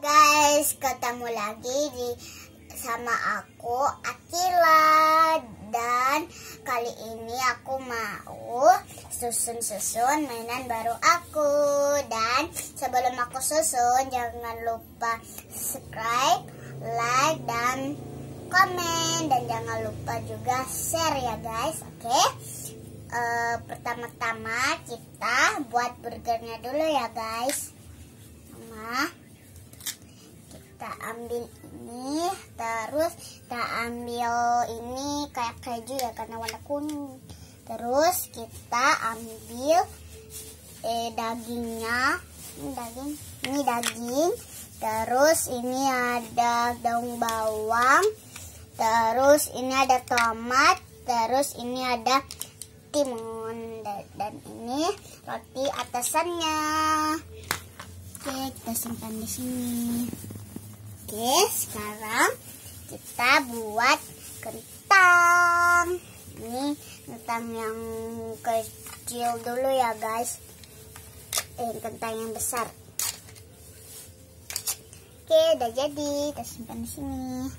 guys, ketemu lagi di sama aku Akila dan kali ini aku mau susun-susun mainan baru aku dan sebelum aku susun jangan lupa subscribe, like dan komen dan jangan lupa juga share ya guys, oke? Okay? Uh, pertama-tama kita buat burgernya dulu ya guys. Kita ambil ini terus kita ambil ini kayak keju ya karena warna kuning. Terus kita ambil eh dagingnya. Ini daging ini daging. Terus ini ada daun bawang. Terus ini ada tomat. Terus ini ada timun. Dan ini roti atasannya. Oke kita simpan di sini Oke, sekarang kita buat kentang. Ini kentang yang kecil dulu ya, guys. Eh, kentang yang besar. Oke, udah jadi. Kita simpan di sini.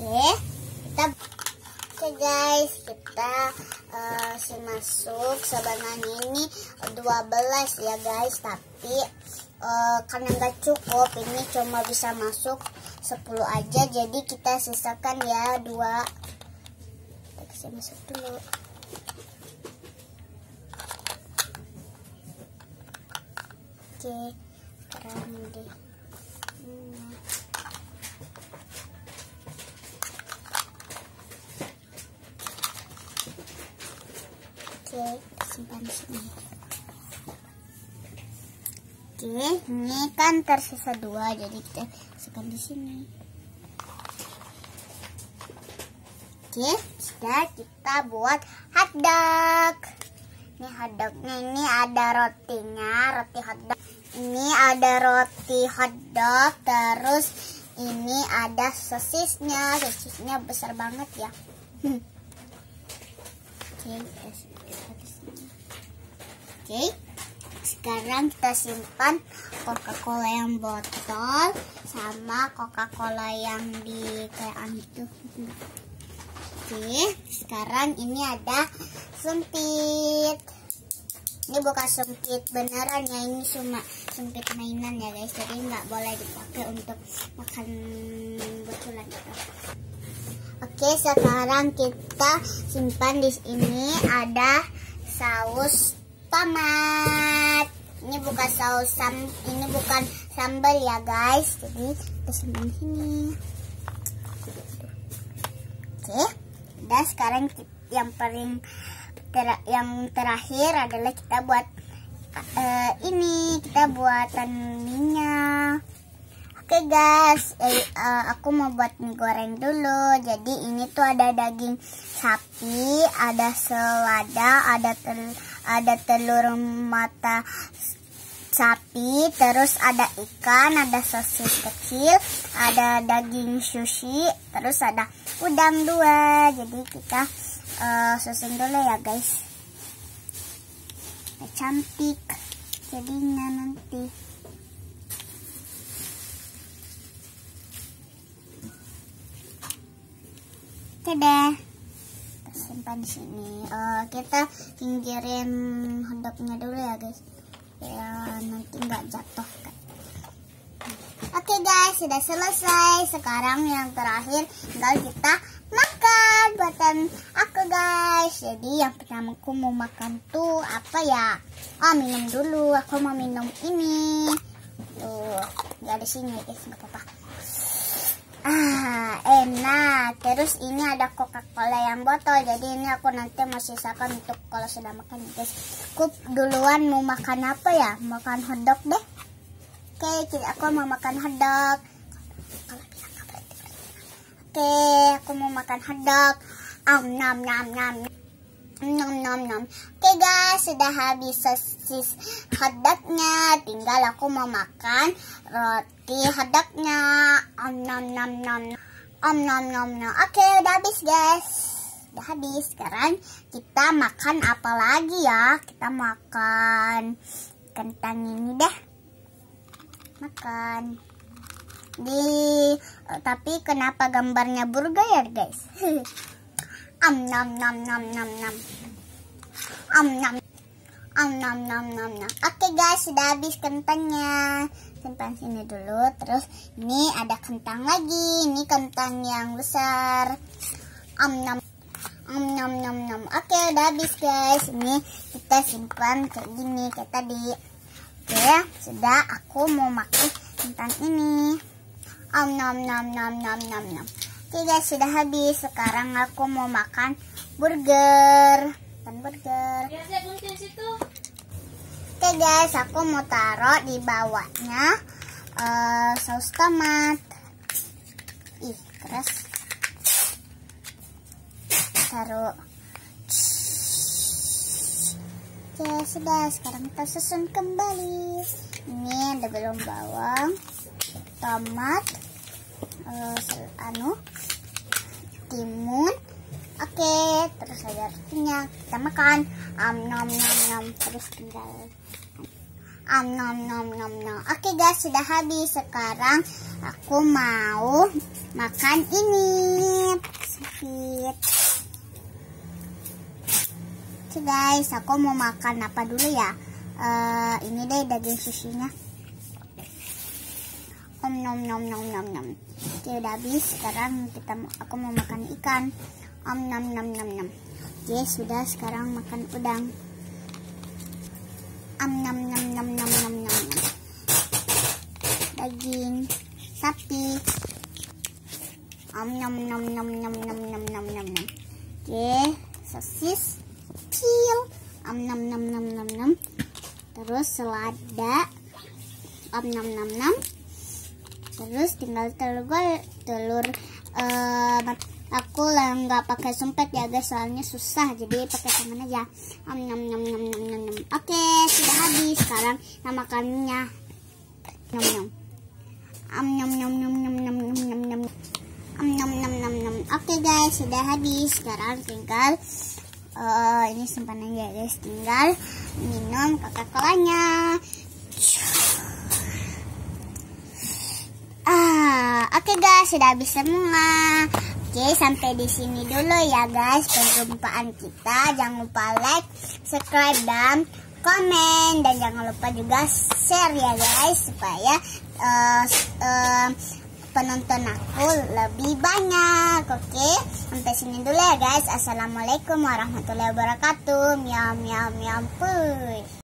Oke, kita Oke guys, kita uh, masuk sebenarnya ini 12 ya guys, tapi uh, karena nggak cukup ini cuma bisa masuk 10 aja jadi kita sisakan ya dua. Kasih masuk dulu. Oke sekarang deh. Oke simpan sini Oke, ini kan tersisa dua, jadi kita masukkan di sini. Oke, sudah kita buat hotdog. Ini hotdognya ini ada rotinya, roti hotdog. Ini ada roti hotdog, terus ini ada sosisnya, sosisnya besar banget ya. Oke, Oke sekarang kita simpan Coca-Cola yang botol sama Coca-Cola yang di kayak itu. Oke, sekarang ini ada sempit. Ini bukan sempit beneran ya, ini cuma sempit mainan ya guys. Jadi nggak boleh dipakai untuk makan betulan gitu. Oke, sekarang kita simpan di sini ada saus tomat ini bukan saus sam ini bukan sambal ya guys. Jadi kita simpan sini. Oke. Dan sekarang yang paling ter yang terakhir adalah kita buat uh, ini. Kita buatan minyak. Oke guys, eh, uh, aku mau buat mie goreng dulu. Jadi ini tuh ada daging sapi, ada selada, ada tel ada telur mata sapi, terus ada ikan, ada sosis kecil, ada daging sushi, terus ada udang dua. Jadi kita uh, susun dulu ya guys. Cantik jadinya nanti. Oke simpan di sini. Uh, kita pinggirin hotdognya dulu ya guys. Ya nanti nggak jatuh kan. Oke okay guys, sudah selesai. Sekarang yang terakhir tinggal kita makan buatan aku guys. Jadi yang pertama aku mau makan tuh apa ya? Oh minum dulu. Aku mau minum ini. Tuh, nggak di sini guys, nggak apa-apa. Ah, enak. Terus ini ada Coca-Cola yang botol. Jadi ini aku nanti mau sisakan untuk kalau sudah makan, guys. Aku duluan mau makan apa ya? Makan hotdog deh. Oke, aku mau makan hotdog. Oke, aku mau makan hotdog. Om nam nam nam. Nom nom nom. Oke guys, sudah habis sosis hotdognya. Tinggal aku mau makan roti hotdognya. Om nom nom nom. Om nom nom nom. Oke, udah habis guys. Udah habis. Sekarang kita makan apa lagi ya? Kita makan kentang ini deh. Makan. di tapi kenapa gambarnya burger ya guys Om nom nom nom nom nom. Om nom. Om nom nom nom nom. Oke guys, sudah habis kentangnya. Simpan sini dulu. Terus ini ada kentang lagi. Ini kentang yang besar. Om nom. Om nom nom nom. Oke, udah habis guys. Ini kita simpan kayak gini kayak tadi. Oke, sudah aku mau makan kentang ini. Om nom nom nom nom nom nom oke guys sudah habis sekarang aku mau makan burger dan burger Oke guys, aku mau taruh di bawahnya uh, saus tomat. Ih, keras. Taruh. Oke, sudah. Sekarang kita susun kembali. Ini ada belum bawang, tomat, uh, anu, timun. Oke, terus ada rotinya. Kita makan. Um, nom nom nom terus tinggal Am nom nom nom nom. Oke guys, sudah habis. Sekarang aku mau makan ini. Sedikit. Oke guys, aku mau makan apa dulu ya? Uh, ini deh daging sushinya. Om nom nom nom nom nom. Oke udah habis. Sekarang kita aku mau makan ikan. Om nom nom nom nom. Oke sudah sekarang makan udang am nam nam nam nam nam nam daging sapi am nam nam nam nam nam nam nam nam nam oke sosis kecil am nam nam nam nam nam terus selada am nam nam nam terus tinggal telur telur uh, aku lah nggak pakai sumpet ya guys soalnya susah jadi pakai tangan aja om nom nom nom nom nom nom oke sudah habis sekarang kita makannya nom nom om nom nom nom nom nom nom nom nom om nom nom nom nom oke guys sudah habis sekarang tinggal uh, ini simpanan ya guys tinggal minum coca colanya oke guys sudah habis semua Oke, sampai di sini dulu ya guys perjumpaan kita. Jangan lupa like, subscribe, dan komen. Dan jangan lupa juga share ya guys supaya uh, uh, penonton aku lebih banyak. Oke, sampai sini dulu ya guys. Assalamualaikum warahmatullahi wabarakatuh. Miam miam miam push.